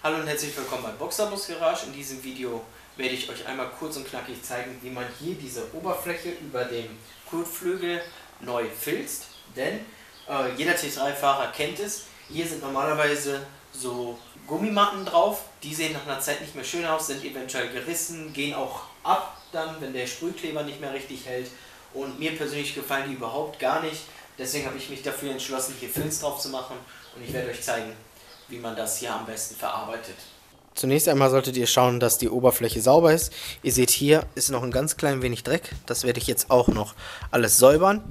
Hallo und herzlich willkommen bei Boxerbus Garage. In diesem Video werde ich euch einmal kurz und knackig zeigen, wie man hier diese Oberfläche über dem Kotflügel neu filzt. Denn äh, jeder T3-Fahrer kennt es. Hier sind normalerweise so Gummimatten drauf. Die sehen nach einer Zeit nicht mehr schön aus, sind eventuell gerissen, gehen auch ab dann, wenn der Sprühkleber nicht mehr richtig hält. Und mir persönlich gefallen die überhaupt gar nicht. Deswegen habe ich mich dafür entschlossen, hier Filz drauf zu machen. Und ich werde euch zeigen, wie man das hier am besten verarbeitet. Zunächst einmal solltet ihr schauen, dass die Oberfläche sauber ist. Ihr seht hier ist noch ein ganz klein wenig Dreck. Das werde ich jetzt auch noch alles säubern.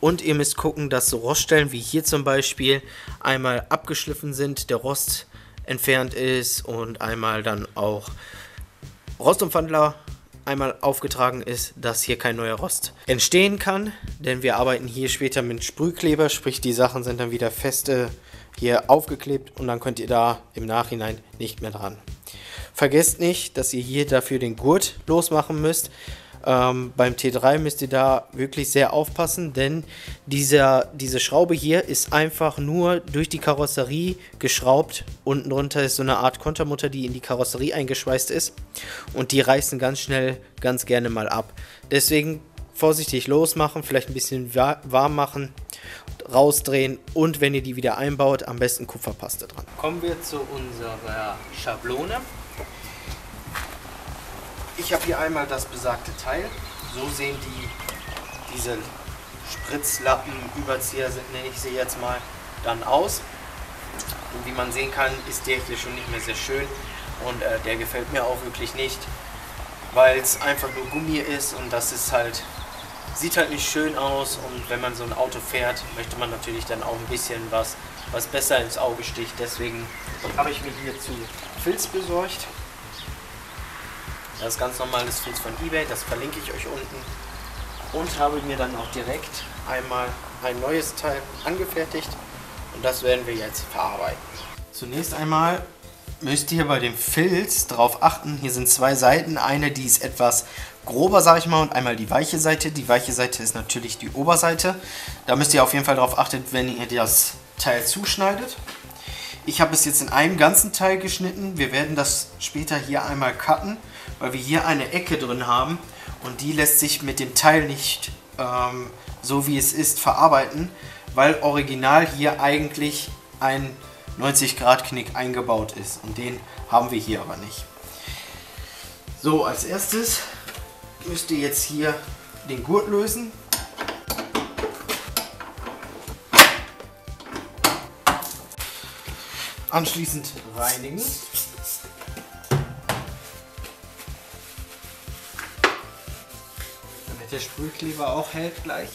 Und ihr müsst gucken, dass so Roststellen wie hier zum Beispiel einmal abgeschliffen sind, der Rost entfernt ist und einmal dann auch Rostumwandler einmal aufgetragen ist, dass hier kein neuer Rost entstehen kann. Denn wir arbeiten hier später mit Sprühkleber, sprich die Sachen sind dann wieder feste hier aufgeklebt und dann könnt ihr da im Nachhinein nicht mehr dran. Vergesst nicht, dass ihr hier dafür den Gurt losmachen müsst. Ähm, beim T3 müsst ihr da wirklich sehr aufpassen, denn dieser, diese Schraube hier ist einfach nur durch die Karosserie geschraubt. Unten drunter ist so eine Art Kontermutter, die in die Karosserie eingeschweißt ist und die reißen ganz schnell ganz gerne mal ab. Deswegen vorsichtig losmachen, vielleicht ein bisschen warm machen, rausdrehen und wenn ihr die wieder einbaut, am besten Kupferpaste dran. Kommen wir zu unserer Schablone. Ich habe hier einmal das besagte Teil. So sehen die diese Spritzlappen, Überzieher nenne ich sie jetzt mal, dann aus. Und wie man sehen kann, ist der hier schon nicht mehr sehr schön und äh, der gefällt mir auch wirklich nicht, weil es einfach nur Gummi ist und das ist halt sieht halt nicht schön aus und wenn man so ein Auto fährt, möchte man natürlich dann auch ein bisschen was, was besser ins Auge sticht. Deswegen habe ich mir hierzu Filz besorgt. Das ist ganz normales Filz von eBay, das verlinke ich euch unten. Und habe mir dann auch direkt einmal ein neues Teil angefertigt und das werden wir jetzt verarbeiten. Zunächst einmal müsst ihr bei dem Filz darauf achten, hier sind zwei Seiten, eine die ist etwas grober, sage ich mal, und einmal die weiche Seite. Die weiche Seite ist natürlich die Oberseite. Da müsst ihr auf jeden Fall darauf achten, wenn ihr das Teil zuschneidet. Ich habe es jetzt in einem ganzen Teil geschnitten. Wir werden das später hier einmal cutten, weil wir hier eine Ecke drin haben und die lässt sich mit dem Teil nicht ähm, so wie es ist verarbeiten, weil original hier eigentlich ein 90 Grad Knick eingebaut ist und den haben wir hier aber nicht. So, als erstes müsst ihr jetzt hier den Gurt lösen. Anschließend reinigen. Damit der Sprühkleber auch hält gleich.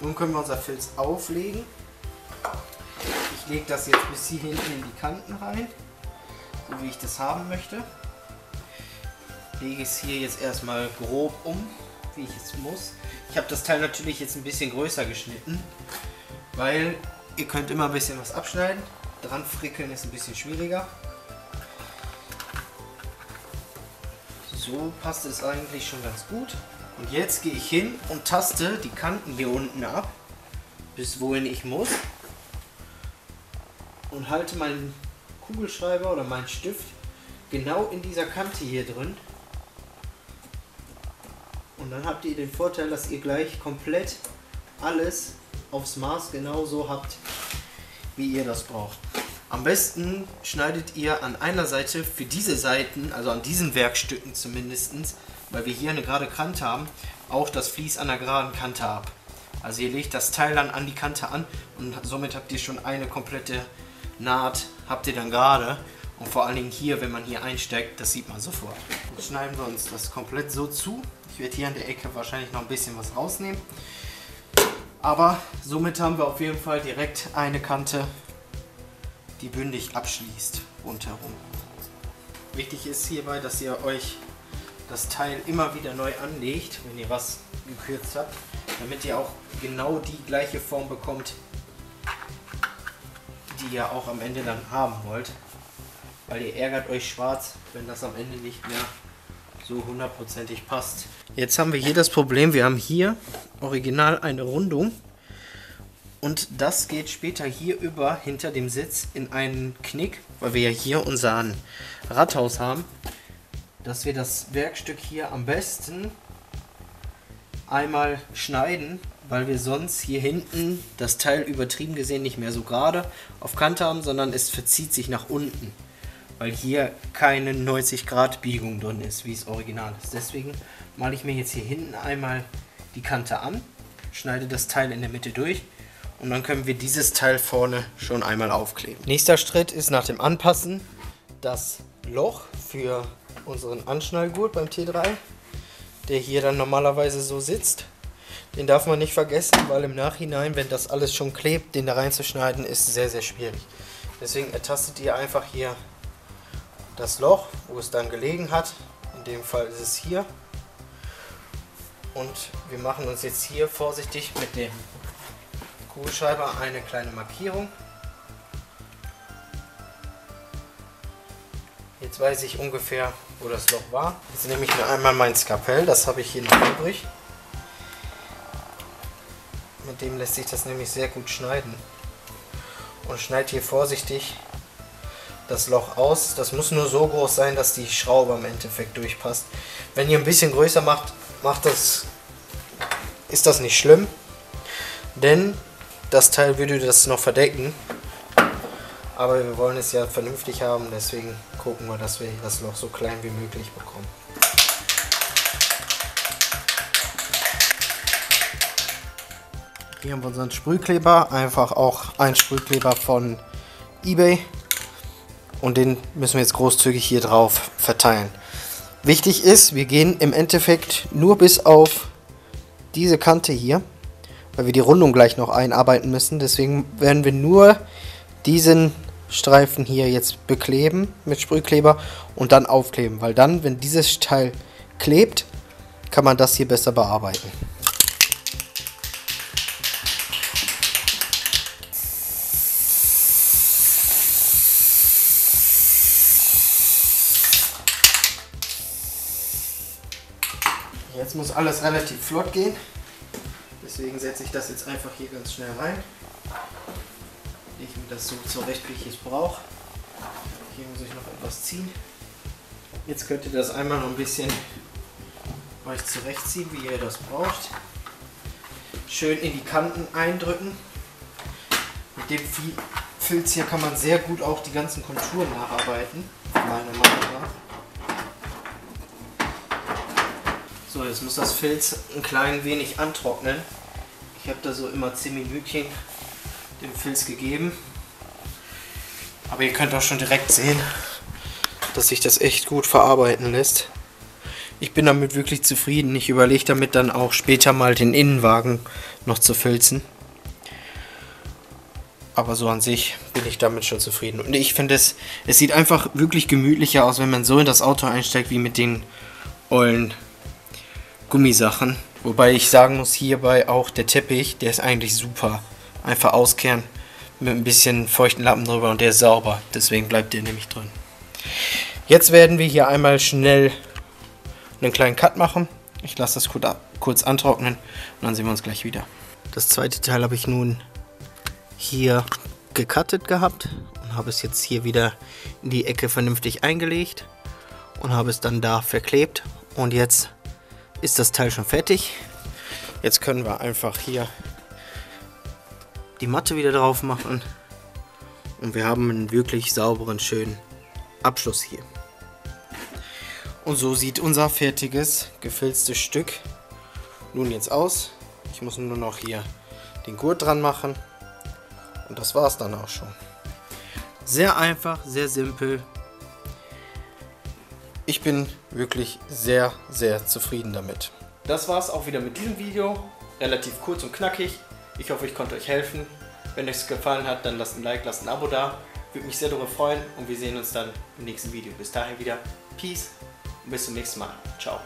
Nun können wir unser Filz auflegen lege das jetzt bis hier hinten in die Kanten rein, so wie ich das haben möchte. Lege es hier jetzt erstmal grob um, wie ich es muss. Ich habe das Teil natürlich jetzt ein bisschen größer geschnitten, weil ihr könnt immer ein bisschen was abschneiden. Dran frickeln ist ein bisschen schwieriger. So passt es eigentlich schon ganz gut. Und jetzt gehe ich hin und taste die Kanten hier unten ab, bis wohin ich muss und halte meinen Kugelschreiber oder meinen Stift genau in dieser Kante hier drin. Und dann habt ihr den Vorteil, dass ihr gleich komplett alles aufs Maß genauso habt, wie ihr das braucht. Am besten schneidet ihr an einer Seite für diese Seiten, also an diesen Werkstücken zumindest, weil wir hier eine gerade Kante haben, auch das Vlies an der geraden Kante ab. Also ihr legt das Teil dann an die Kante an und somit habt ihr schon eine komplette Naht habt ihr dann gerade. Und vor allen Dingen hier, wenn man hier einsteckt, das sieht man sofort. Jetzt schneiden wir uns das komplett so zu. Ich werde hier an der Ecke wahrscheinlich noch ein bisschen was rausnehmen. Aber somit haben wir auf jeden Fall direkt eine Kante, die bündig abschließt rundherum. Wichtig ist hierbei, dass ihr euch das Teil immer wieder neu anlegt, wenn ihr was gekürzt habt, damit ihr auch genau die gleiche Form bekommt, die ihr auch am Ende dann haben wollt. Weil ihr ärgert euch schwarz, wenn das am Ende nicht mehr so hundertprozentig passt. Jetzt haben wir hier das Problem, wir haben hier original eine Rundung. Und das geht später hier über hinter dem Sitz in einen Knick, weil wir ja hier unseren Rathaus haben, dass wir das Werkstück hier am besten einmal schneiden, weil wir sonst hier hinten das Teil übertrieben gesehen nicht mehr so gerade auf Kante haben, sondern es verzieht sich nach unten, weil hier keine 90 Grad Biegung drin ist, wie es original ist. Deswegen male ich mir jetzt hier hinten einmal die Kante an, schneide das Teil in der Mitte durch und dann können wir dieses Teil vorne schon einmal aufkleben. Nächster Schritt ist nach dem Anpassen das Loch für unseren Anschnallgurt beim T3 der hier dann normalerweise so sitzt. Den darf man nicht vergessen, weil im Nachhinein, wenn das alles schon klebt, den da reinzuschneiden, ist sehr, sehr schwierig. Deswegen ertastet ihr einfach hier das Loch, wo es dann gelegen hat. In dem Fall ist es hier. Und wir machen uns jetzt hier vorsichtig mit dem Kugelschreiber eine kleine Markierung. Jetzt weiß ich ungefähr, wo das Loch war. Jetzt nehme ich mir einmal mein Skapell, das habe ich hier noch übrig. Mit dem lässt sich das nämlich sehr gut schneiden. Und schneide hier vorsichtig das Loch aus. Das muss nur so groß sein, dass die Schraube am Endeffekt durchpasst. Wenn ihr ein bisschen größer macht, macht das, ist das nicht schlimm. Denn das Teil würde das noch verdecken. Aber wir wollen es ja vernünftig haben, deswegen gucken wir, dass wir das Loch so klein wie möglich bekommen. Hier haben wir unseren Sprühkleber, einfach auch ein Sprühkleber von eBay und den müssen wir jetzt großzügig hier drauf verteilen. Wichtig ist, wir gehen im Endeffekt nur bis auf diese Kante hier, weil wir die Rundung gleich noch einarbeiten müssen. Deswegen werden wir nur diesen Streifen hier jetzt bekleben mit Sprühkleber und dann aufkleben, weil dann, wenn dieses Teil klebt, kann man das hier besser bearbeiten. Jetzt muss alles relativ flott gehen. Deswegen setze ich das jetzt einfach hier ganz schnell rein ich mir das so zurecht, wie ich es brauche. Hier muss ich noch etwas ziehen. Jetzt könnt ihr das einmal noch ein bisschen euch zurechtziehen, wie ihr das braucht. Schön in die Kanten eindrücken. Mit dem Filz hier kann man sehr gut auch die ganzen Konturen nacharbeiten, meiner Meinung nach. So, jetzt muss das Filz ein klein wenig antrocknen. Ich habe da so immer 10 Minütchen dem Filz gegeben. Aber ihr könnt auch schon direkt sehen, dass sich das echt gut verarbeiten lässt. Ich bin damit wirklich zufrieden. Ich überlege damit dann auch später mal den Innenwagen noch zu filzen. Aber so an sich bin ich damit schon zufrieden. Und ich finde es, es sieht einfach wirklich gemütlicher aus, wenn man so in das Auto einsteigt, wie mit den ollen Gummisachen. Wobei ich sagen muss, hierbei auch der Teppich, der ist eigentlich super einfach auskehren mit ein bisschen feuchten Lappen drüber und der ist sauber. Deswegen bleibt der nämlich drin. Jetzt werden wir hier einmal schnell einen kleinen Cut machen. Ich lasse das kurz antrocknen und dann sehen wir uns gleich wieder. Das zweite Teil habe ich nun hier gecuttet gehabt und habe es jetzt hier wieder in die Ecke vernünftig eingelegt und habe es dann da verklebt und jetzt ist das Teil schon fertig. Jetzt können wir einfach hier die Matte wieder drauf machen. Und wir haben einen wirklich sauberen, schönen Abschluss hier. Und so sieht unser fertiges, gefilztes Stück nun jetzt aus. Ich muss nur noch hier den Gurt dran machen. Und das war es dann auch schon. Sehr einfach, sehr simpel. Ich bin wirklich sehr, sehr zufrieden damit. Das war es auch wieder mit diesem Video. Relativ kurz und knackig. Ich hoffe, ich konnte euch helfen. Wenn euch es gefallen hat, dann lasst ein Like, lasst ein Abo da. Würde mich sehr darüber freuen und wir sehen uns dann im nächsten Video. Bis dahin wieder Peace und bis zum nächsten Mal. Ciao.